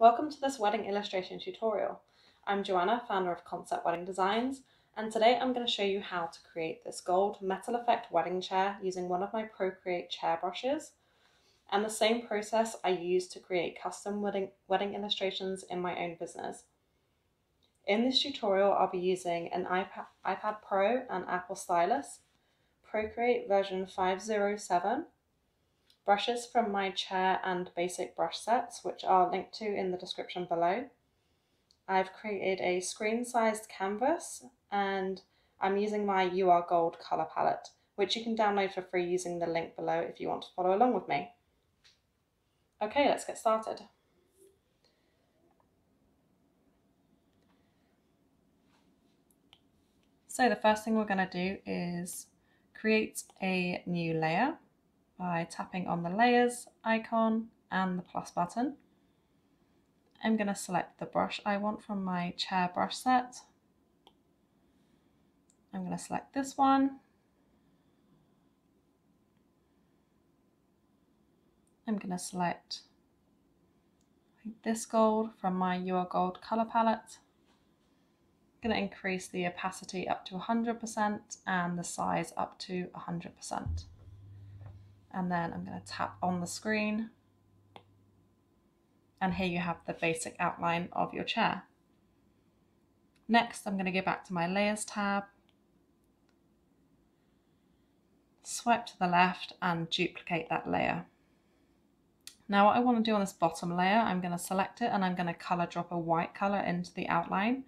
Welcome to this wedding illustration tutorial. I'm Joanna, founder of Concept Wedding Designs, and today I'm going to show you how to create this gold metal effect wedding chair using one of my Procreate chair brushes and the same process I use to create custom wedding, wedding illustrations in my own business. In this tutorial, I'll be using an iPad, iPad Pro and Apple Stylus, Procreate version 507, brushes from my chair and basic brush sets, which are linked to in the description below. I've created a screen-sized canvas and I'm using my UR Gold colour palette, which you can download for free using the link below if you want to follow along with me. Okay, let's get started. So the first thing we're going to do is create a new layer by tapping on the layers icon and the plus button. I'm going to select the brush I want from my chair brush set. I'm going to select this one. I'm going to select this gold from my Your Gold color palette. I'm going to increase the opacity up to 100% and the size up to 100% and then I'm going to tap on the screen and here you have the basic outline of your chair. Next I'm going to go back to my layers tab, swipe to the left and duplicate that layer. Now what I want to do on this bottom layer, I'm going to select it and I'm going to colour drop a white colour into the outline.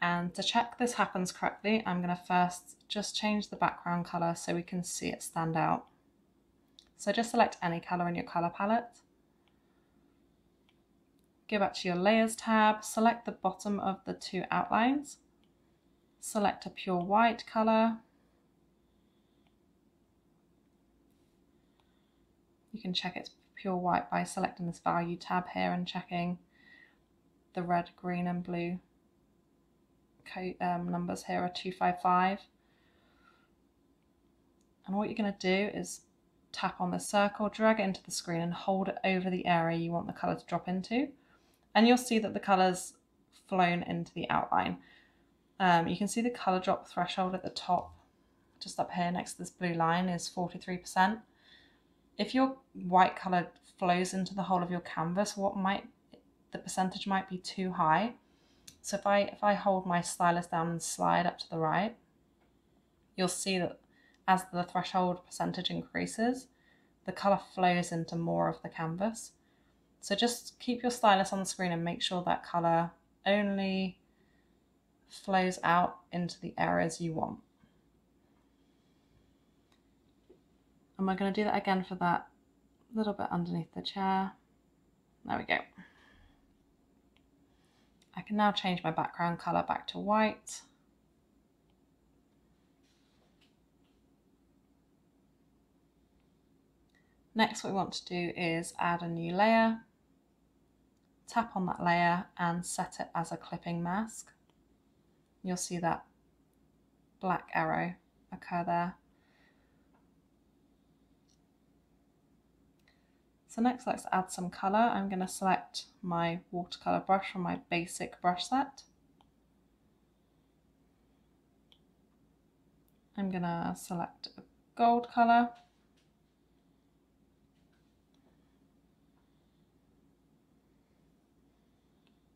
And to check this happens correctly, I'm going to first just change the background colour so we can see it stand out. So just select any color in your color palette. Go back to your layers tab, select the bottom of the two outlines, select a pure white color. You can check it's pure white by selecting this value tab here and checking the red, green and blue um, numbers here are 255. And what you're going to do is tap on the circle, drag it into the screen and hold it over the area you want the colour to drop into. And you'll see that the colour's flown into the outline. Um, you can see the colour drop threshold at the top, just up here next to this blue line is 43%. If your white colour flows into the whole of your canvas, what might the percentage might be too high. So if I if I hold my stylus down and slide up to the right, you'll see that as the threshold percentage increases, the colour flows into more of the canvas. So just keep your stylus on the screen and make sure that colour only flows out into the areas you want. And we're going to do that again for that little bit underneath the chair. There we go. I can now change my background colour back to white. Next what we want to do is add a new layer, tap on that layer and set it as a clipping mask. You'll see that black arrow occur there. So next let's add some colour. I'm going to select my watercolour brush from my basic brush set. I'm going to select a gold colour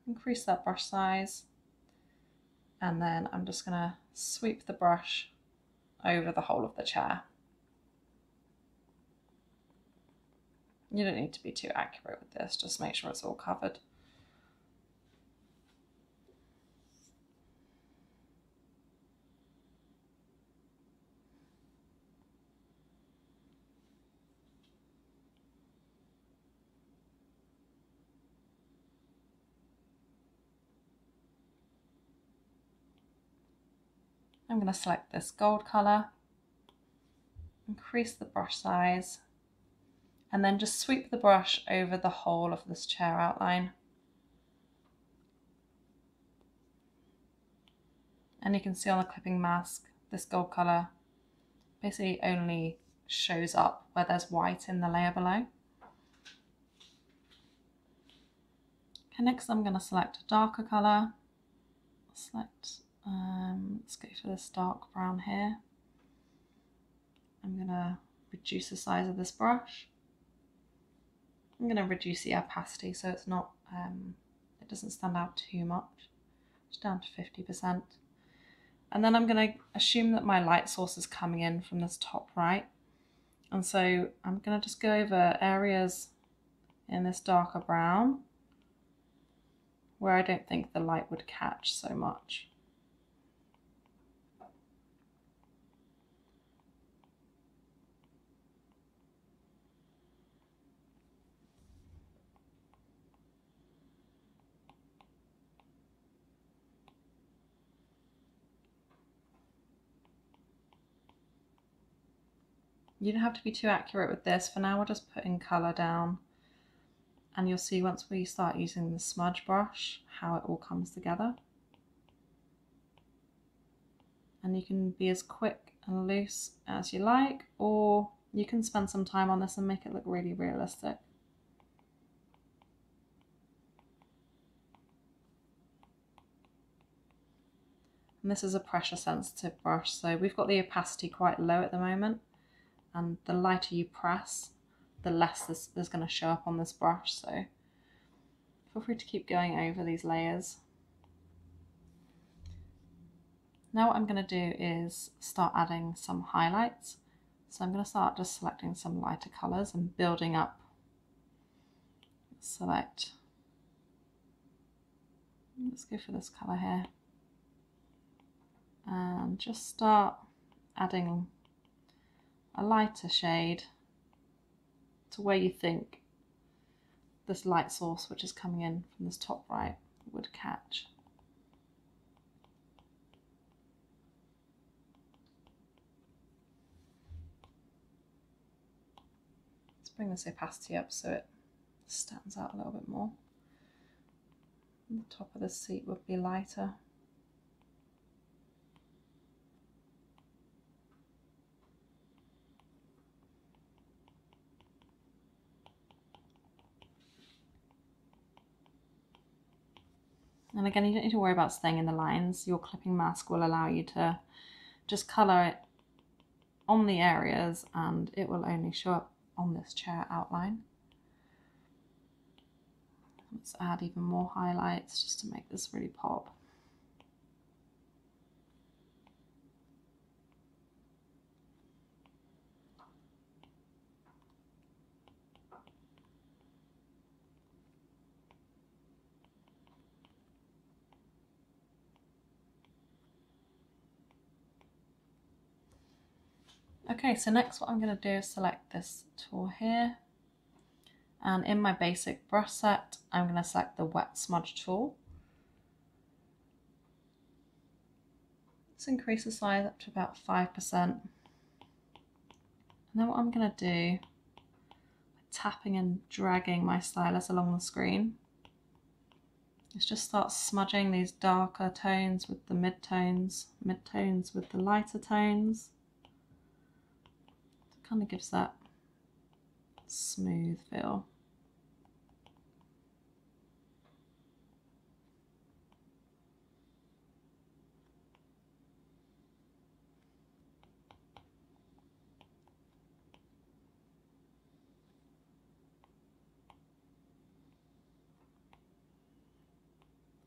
increase that brush size and then I'm just going to sweep the brush over the whole of the chair. You don't need to be too accurate with this, just make sure it's all covered. I'm going to select this gold colour, increase the brush size, and then just sweep the brush over the whole of this chair outline. And you can see on the clipping mask, this gold colour basically only shows up where there's white in the layer below. Okay, next I'm going to select a darker colour. Select, um, let's go for this dark brown here. I'm going to reduce the size of this brush. I'm going to reduce the opacity so it's not, um, it doesn't stand out too much. Just down to 50%. And then I'm going to assume that my light source is coming in from this top right. And so I'm going to just go over areas in this darker brown where I don't think the light would catch so much. You don't have to be too accurate with this. For now, we're just putting colour down. And you'll see once we start using the smudge brush, how it all comes together. And you can be as quick and loose as you like, or you can spend some time on this and make it look really realistic. And this is a pressure sensitive brush, so we've got the opacity quite low at the moment and the lighter you press, the less this is going to show up on this brush. So feel free to keep going over these layers. Now what I'm going to do is start adding some highlights. So I'm going to start just selecting some lighter colours and building up. Select, let's go for this colour here. And just start adding a lighter shade to where you think this light source which is coming in from this top right would catch. Let's bring this opacity up so it stands out a little bit more. The top of the seat would be lighter. And again, you don't need to worry about staying in the lines. Your clipping mask will allow you to just colour it on the areas and it will only show up on this chair outline. Let's add even more highlights just to make this really pop. Okay, so next what I'm going to do is select this tool here. And in my basic brush set, I'm going to select the wet smudge tool. Let's increase the size up to about 5%. And then what I'm going to do, tapping and dragging my stylus along the screen, is just start smudging these darker tones with the mid-tones, mid-tones with the lighter tones kind of gives that smooth feel.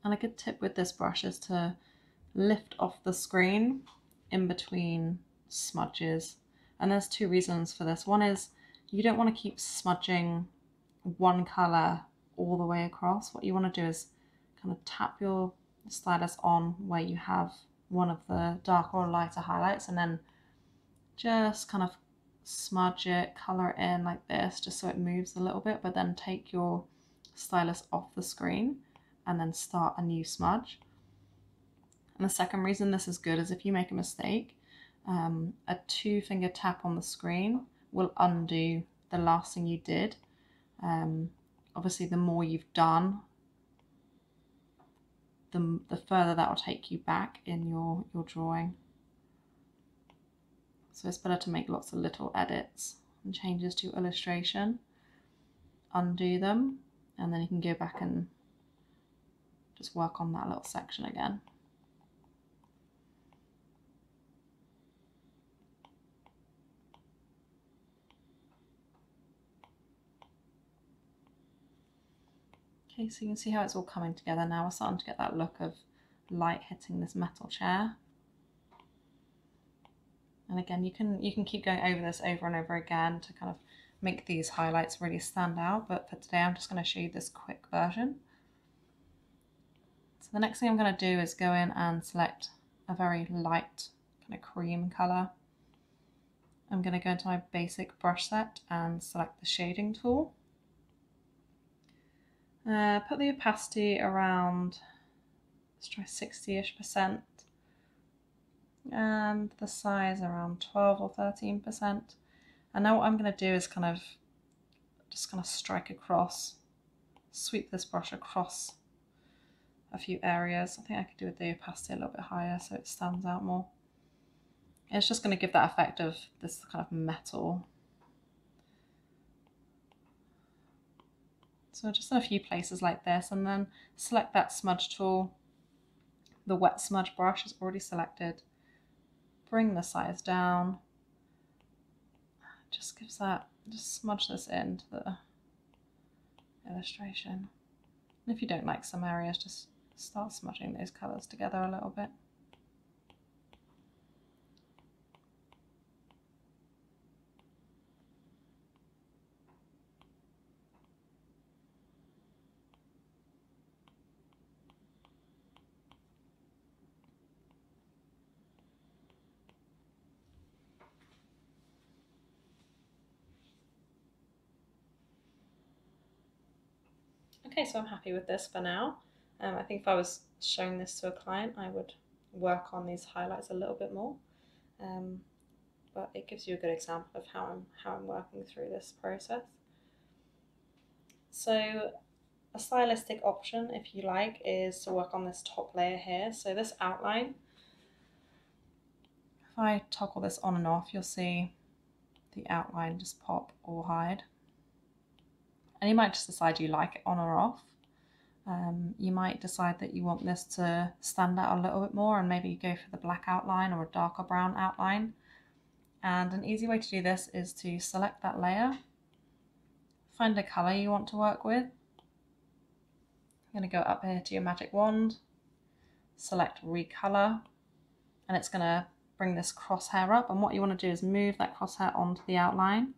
And a good tip with this brush is to lift off the screen in between smudges and there's two reasons for this. One is you don't want to keep smudging one color all the way across. What you want to do is kind of tap your stylus on where you have one of the darker or lighter highlights and then just kind of smudge it, color it in like this, just so it moves a little bit, but then take your stylus off the screen and then start a new smudge. And the second reason this is good is if you make a mistake, um, a two finger tap on the screen will undo the last thing you did. Um, obviously, the more you've done, the, the further that will take you back in your, your drawing. So it's better to make lots of little edits and changes to your illustration, undo them, and then you can go back and just work on that little section again. Okay, so you can see how it's all coming together now. We're starting to get that look of light hitting this metal chair. And again, you can you can keep going over this over and over again to kind of make these highlights really stand out. But for today, I'm just going to show you this quick version. So the next thing I'm going to do is go in and select a very light kind of cream colour. I'm going to go into my basic brush set and select the shading tool. Uh, put the opacity around, let's try 60-ish percent. And the size around 12 or 13 percent. And now what I'm going to do is kind of just kind of strike across, sweep this brush across a few areas. I think I could do with the opacity a little bit higher so it stands out more. It's just going to give that effect of this kind of metal So just in a few places like this and then select that smudge tool. The wet smudge brush is already selected. Bring the size down. Just gives that, just smudge this into the illustration. And if you don't like some areas, just start smudging those colours together a little bit. Okay, so I'm happy with this for now. Um, I think if I was showing this to a client, I would work on these highlights a little bit more. Um, but it gives you a good example of how I'm how I'm working through this process. So a stylistic option, if you like, is to work on this top layer here. So this outline, if I toggle this on and off, you'll see the outline just pop or hide and you might just decide you like it on or off. Um, you might decide that you want this to stand out a little bit more and maybe you go for the black outline or a darker brown outline. And an easy way to do this is to select that layer, find a colour you want to work with. I'm going to go up here to your magic wand, select recolor, and it's going to bring this crosshair up. And what you want to do is move that crosshair onto the outline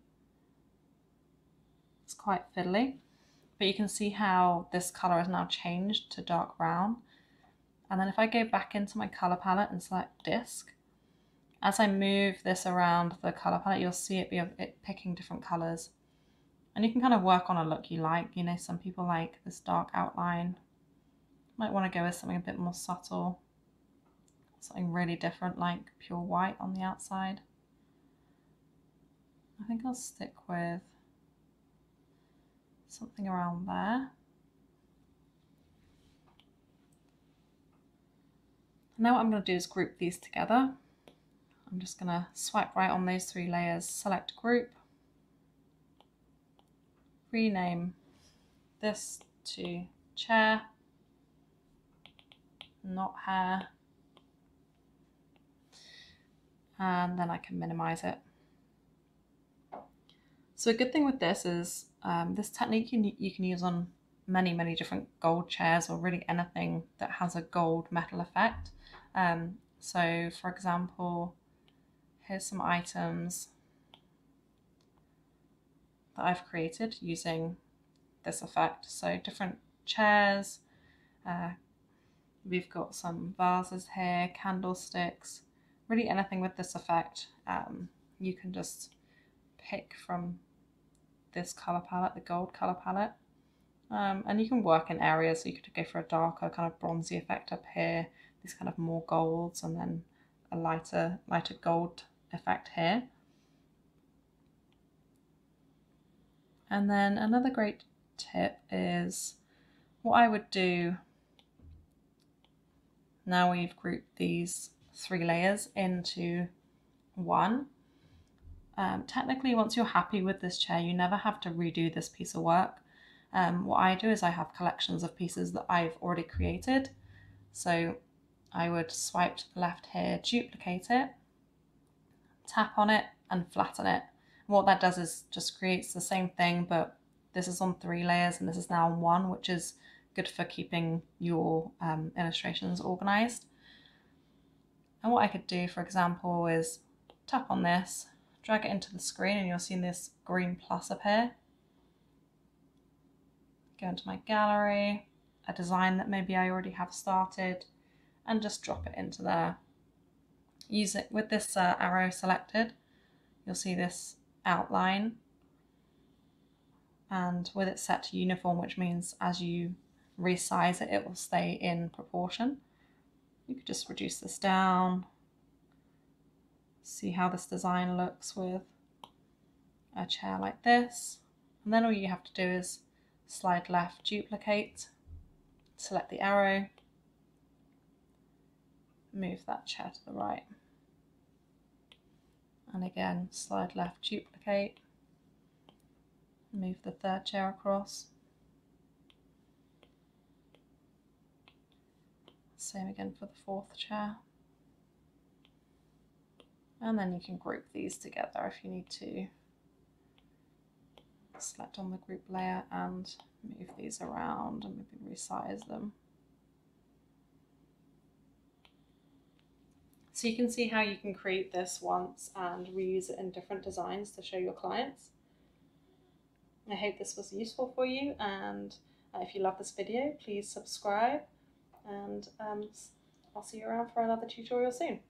it's quite fiddly, but you can see how this color has now changed to dark brown. And then if I go back into my color palette and select disc, as I move this around the color palette, you'll see it be it picking different colors. And you can kind of work on a look you like. You know, some people like this dark outline. Might want to go with something a bit more subtle. Something really different like pure white on the outside. I think I'll stick with something around there. Now what I'm going to do is group these together. I'm just going to swipe right on those three layers, select group, rename this to chair, not hair, and then I can minimize it. So a good thing with this is um, this technique you, you can use on many, many different gold chairs or really anything that has a gold metal effect. Um, so for example, here's some items that I've created using this effect. So different chairs, uh, we've got some vases here, candlesticks, really anything with this effect. Um, you can just pick from this color palette, the gold color palette. Um, and you can work in areas, so you could go for a darker kind of bronzy effect up here, these kind of more golds, and then a lighter, lighter gold effect here. And then another great tip is what I would do now we've grouped these three layers into one um, technically, once you're happy with this chair, you never have to redo this piece of work. Um, what I do is I have collections of pieces that I've already created. So I would swipe to the left here, duplicate it, tap on it and flatten it. And what that does is just creates the same thing, but this is on three layers and this is now on one, which is good for keeping your um, illustrations organized. And what I could do, for example, is tap on this, drag it into the screen and you'll see this green plus appear. Go into my gallery, a design that maybe I already have started, and just drop it into there. Use it with this uh, arrow selected, you'll see this outline and with it set to uniform, which means as you resize it, it will stay in proportion. You could just reduce this down, see how this design looks with a chair like this. And then all you have to do is slide left, duplicate, select the arrow, move that chair to the right. And again, slide left, duplicate, move the third chair across. Same again for the fourth chair. And then you can group these together if you need to. Select on the group layer and move these around and maybe resize them. So you can see how you can create this once and reuse it in different designs to show your clients. I hope this was useful for you and uh, if you love this video please subscribe and um, I'll see you around for another tutorial soon.